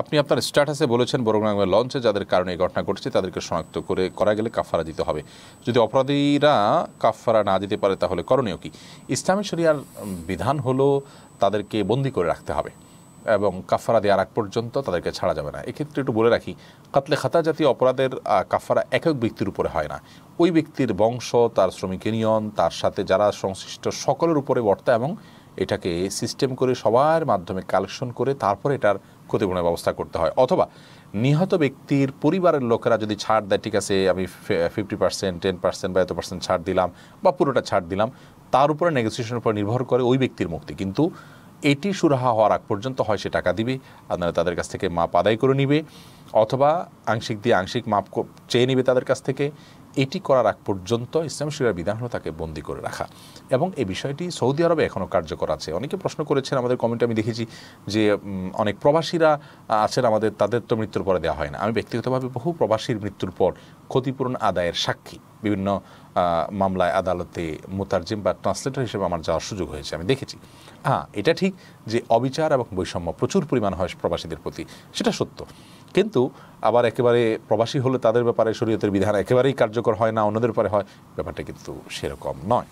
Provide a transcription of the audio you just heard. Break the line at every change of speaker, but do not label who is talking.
আপনি আপনার স্ট্যাটাসে বলেছেন বরংনামের লঞ্চে যাদের কারণে এই ঘটনা ঘটেছে, তাদেরকে শনাক্ত করে, করা গেলে কাফারা দিতে হবে। যদি অপরাধীরা কাফারা না দিতে পারে, তাহলে করণীয় কি? ইসলামী শরিয়ার বিধান হলো তাদেরকে বন্দি করে রাখতে হবে এবং কাফারা দেওয়ার আগ পর্যন্ত তাদেরকে ছাড়া যাবে না। এক্ষেত্রে একটু বলে রাখি, কাতলে খাতা জাতীয় অপরাধের কাফারা একক ব্যক্তির উপরে হয় না। ওই ব্যক্তির বংশ, তার শ্রমিক ইউনিয়ন, তার সাথে যারা সংশ্লিষ্ট সকলের উপরে বর্তা এবং এটাকে সিস্টেম করে সবার মাধ্যমে কালেকশন করে, তারপর এটার ক্ষতিপূরণের ব্যবস্থা করতে হয়। অথবা নিহত ব্যক্তির পরিবারের লোকেরা যদি ছাড় দেয়, ঠিক আছে, আমি ফিফটি পার্সেন্ট টেন পার্সেন্ট বা এত পার্সেন্ট ছাড় দিলাম বা পুরোটা ছাড় দিলাম। তার উপরে নেগোসিয়েশনের উপর নির্ভর করে ওই ব্যক্তির মুক্তি। কিন্তু এটি সুরাহা হওয়ার আগ পর্যন্ত হয়, সে টাকা দিবে, আপনারা তাদের কাছ থেকে মাপ আদায় করে নিবে। অথবা আংশিক দিয়ে আংশিক মাপ চেয়ে নিবে তাদের কাছ থেকে, এটি করার আগ পর্যন্ত ইসলাম শরিয়ার বিধান হলো তাকে বন্দি করে রাখা। এবং এই বিষয়টি সৌদি আরবে এখনও কার্যকর আছে। অনেকে প্রশ্ন করেছেন, আমাদের কমেন্টে আমি দেখেছি যে অনেক প্রবাসীরা আছেন, আমাদের, তাদের তো মৃত্যুর পরে দেওয়া হয় না। আমি ব্যক্তিগতভাবে বহু প্রবাসীর মৃত্যুর পর ক্ষতিপূরণ আদায়ের সাক্ষী। বিভিন্ন মামলায় আদালতে মোতার্জিম বা ট্রান্সলেটর হিসেবে আমার যাওয়ার সুযোগ হয়েছে, আমি দেখেছি। হ্যাঁ এটা ঠিক যে অবিচার এবং বৈষম্য প্রচুর পরিমাণ হয় প্রবাসীদের প্রতি, সেটা সত্য। কিন্তু আবার একেবারে প্রবাসী হলে তাদের ব্যাপারে শরীয়তের বিধান একেবারেই কার্যকর হয় না, অন্যদের ব্যাপারে হয়, ব্যাপারটা কিন্তু সেরকম নয়।